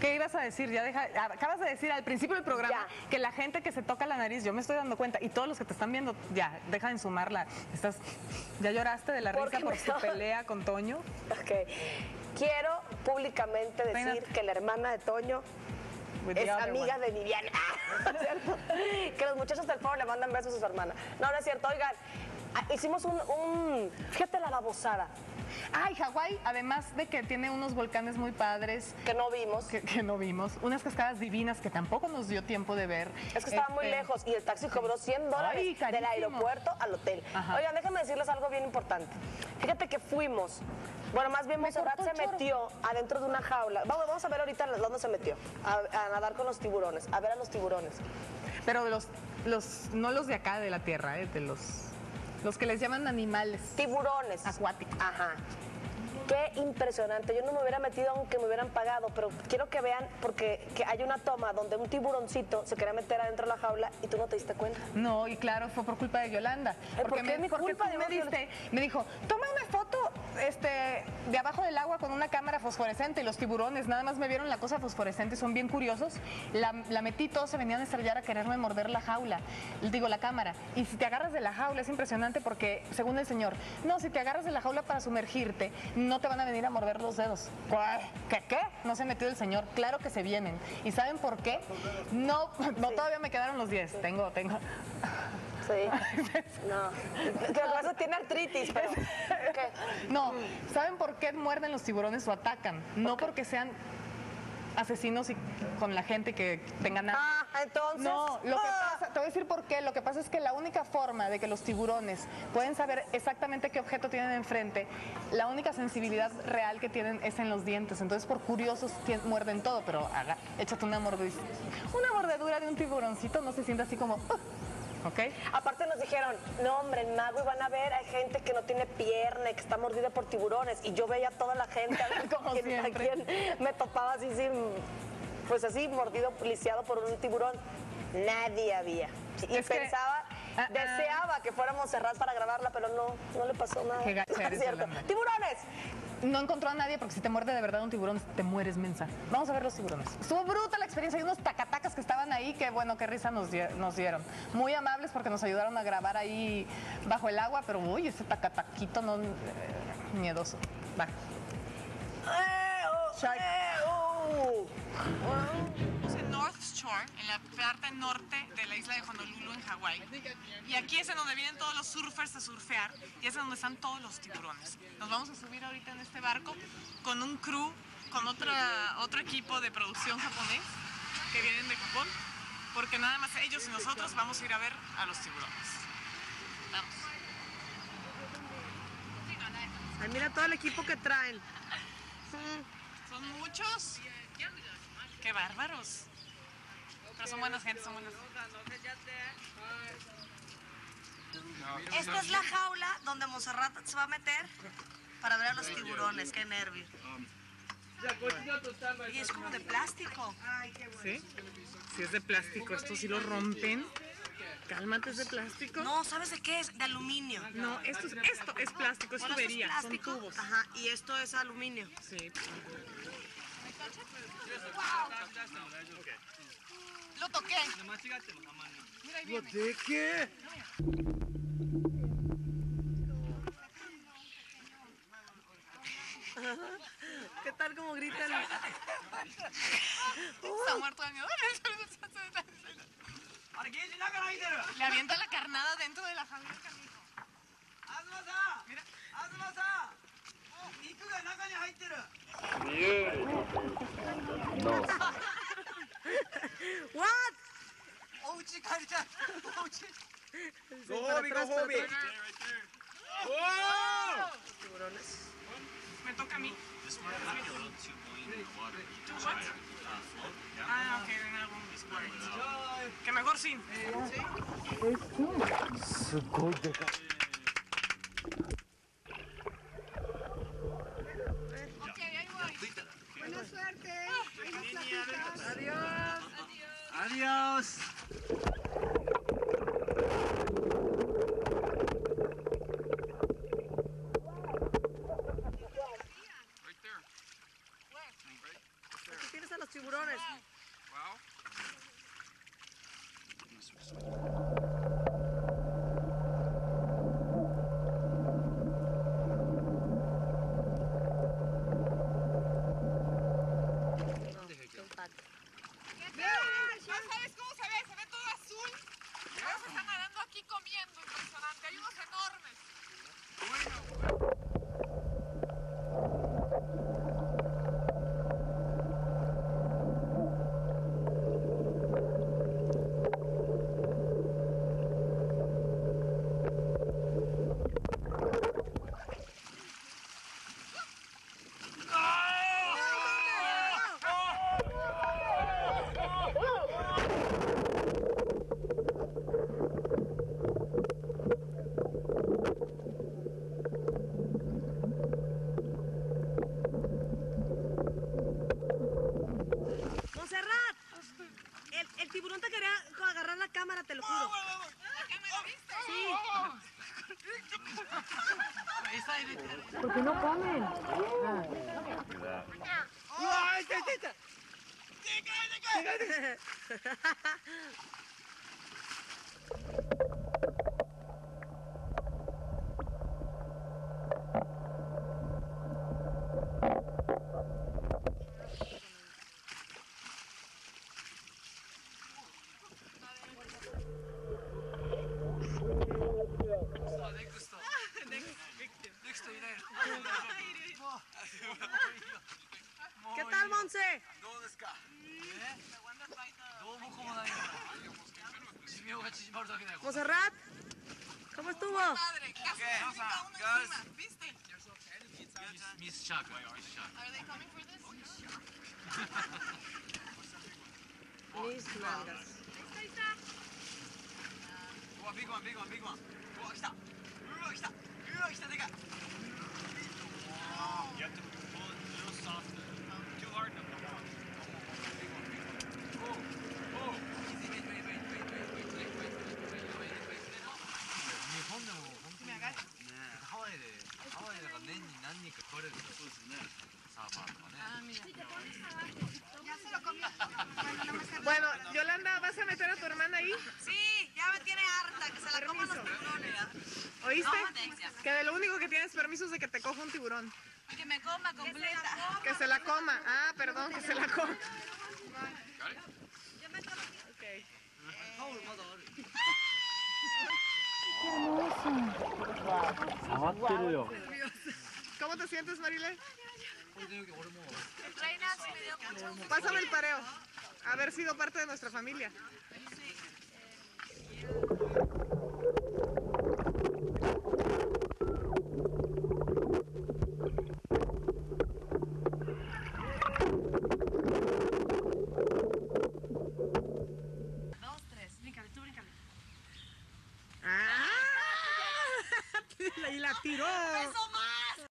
¿Qué ibas a decir? Ya deja, acabas de decir al principio del programa Ya. que la gente que se toca la nariz, yo me estoy dando cuenta, y todos los que te están viendo, ya, deja de sumarla. Estás, ¿Ya lloraste de la Porque risa por me- su pelea con Toño? Ok. Quiero públicamente decir que la hermana de Toño es amiga one. de Viviana. ¿No es cierto? Que los muchachos del foro le mandan besos a su hermana. No, no es cierto. Oigan, ah, hicimos un, un- Fíjate la babosada Ay, Hawái, además de que tiene unos volcanes muy padres que no vimos. que, que no vimos, unas cascadas divinas que tampoco nos dio tiempo de ver. Es que estaba muy Este, lejos y el taxi cobró 100 dólares Ay, del aeropuerto al hotel. Ajá. Oigan, déjenme decirles algo bien importante. Fíjate que fuimos. Bueno, más bien Monserrat se metió adentro de una jaula. Vamos, vamos a ver ahorita dónde se metió. A, a nadar con los tiburones, a ver a los tiburones. Pero los, los, no los de acá de la tierra, eh, de los, los que les llaman animales. Tiburones. Acuáticos. Ajá. Qué impresionante. Yo no me hubiera metido aunque me hubieran pagado, pero quiero que vean porque que hay una toma donde un tiburoncito se quería meter adentro de la jaula y tú no te diste cuenta. No, y claro, fue por culpa de Yolanda. ¿por qué es mi porque culpa? tú me diste, me dijo, toma una foto este, de abajo del agua con una cámara fosforescente y los tiburones nada más me vieron la cosa fosforescente, son bien curiosos. La, la metí, todos se venían a estrellar a quererme morder la jaula, digo la cámara. Y si te agarras de la jaula es impresionante porque, según el señor, no, si te agarras de la jaula para sumergirte, no te van a venir a morder los dedos. ¿Qué? ¿Qué? No se metió el señor, claro que se vienen. ¿Y saben por qué? No, no todavía me quedaron los 10, tengo, tengo. Sí. No. Que el brazo tiene artritis, pero. ¿qué? No, ¿saben por qué muerden los tiburones o atacan? No porque sean asesinos y con la gente que tengan nada. Ah, entonces. No, lo que Ah. pasa, te voy a decir por qué. Lo que pasa es que la única forma de que los tiburones pueden saber exactamente qué objeto tienen enfrente, la única sensibilidad real que tienen es en los dientes. Entonces, por curiosos, muerden todo, pero haga, échate una mordedura. Una mordedura de un tiburoncito no se siente así como. ¿Ok? Aparte nos dijeron, no hombre, en Maui van a ver, hay gente que no tiene pierna que está mordida por tiburones. Y yo veía a toda la gente, a ver Como quién- a siempre. quién me topaba así sin, pues así, mordido, lisiado por un tiburón. Nadie había. Y Es pensaba. Deseaba que fuéramos a para grabarla, pero no, no le pasó nada. Qué gacha No es eres, cierto. Yolanda. ¡Tiburones! No encontró a nadie porque si te muerde de verdad un tiburón, te mueres mensa. Vamos a ver los tiburones. Estuvo bruta la experiencia. Hay unos tacatacas que estaban ahí que, bueno, qué risa nos, die- nos dieron. Muy amables porque nos ayudaron a grabar ahí bajo el agua, pero uy, ese tacataquito no. eh, miedoso. Va. Shark. Estamos en North Shore, en la parte norte de la isla de Honolulu, en Hawái. Y aquí es en donde vienen todos los surfers a surfear y es en donde están todos los tiburones. Nos vamos a subir ahorita en este barco con un crew, con otra, otro equipo de producción japonés que vienen de Japón, porque nada más ellos y nosotros vamos a ir a ver a los tiburones. Vamos. Ay, mira todo el equipo que traen. Son muchos. Qué bárbaros. Pero son buenas gente, son buenas. Esta es la jaula donde Monserrat se va a meter para ver a los tiburones. Qué nervio. Y es como de plástico. ¿Sí? Si es de plástico, esto sí lo rompen. Cálmate, es de plástico. No, ¿sabes de qué es? De aluminio. No, esto es, esto es plástico, es Bueno, esto es tubería, son tubos. Ajá, y esto es aluminio. Sí. Lo toqué. Mira, ahí viene. ¿De qué? ¿Qué tal como gritan? Está muerto de miedo. Le avienta la carnada dentro de la jaula. canijo. Mira. Yeah. No. What? 오지 가리자. 오지. Go hobby, go hobby. Wow. Me toca a mí. This Ah, okay, then I won't be smart. Que mejor sin. Adios. Right tiburones. Wow. Sabes cómo se ve? Se ve todo azul. Todos están nadando aquí comiendo, impresionante. Hay unos enormes. Monserrat, te lo juro. Sí. ¿Por qué no comen? ¡Ay, Monserrat, ¿cómo estuvo? Padre, casi cada uno ¿viste? Miss Chuck, Miss Chuck. Are they coming for this? Miss Nalgas. Ahí está, ahí está. Big one, big one, big one. うわ、来た。うわ、来た。うわ、来た、でかい。やっても、こう、ジローソフト。ハワイでハワイだから年に何人か来れるんだそうですねサーファーとかね Bueno, Yolanda, ¿vas a meter a tu hermana ahí? Sí, ya me tiene harta, que se la coman los tiburones. ¿Oíste? No, Dexia. Que de lo único que tienes permiso es de que te coja un tiburón. Que me coma completa. Que se la coma. Ah, perdón, que se la coma. Ok. タオル ¡Qué hermoso! Wow. ¿Cómo te sientes, Marile? Pásame el pareo. Haber sido parte de nuestra familia.